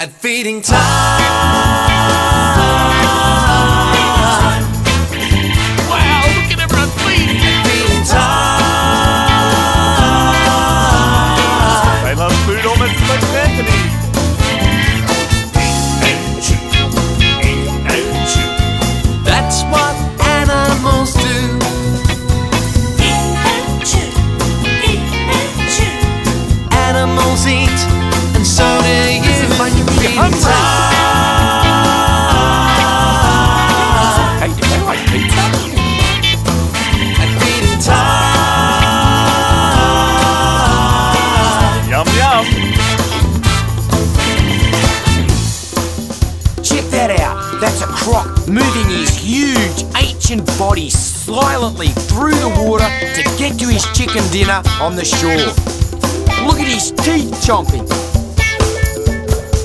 At feeding time. Wow, look at everyone feeding. At feeding time. They love food almost as much as Anthony. That's what animals do. Animals eat, That's a croc moving his huge ancient body silently through the water to get to his chicken dinner on the shore. Look at his teeth chomping.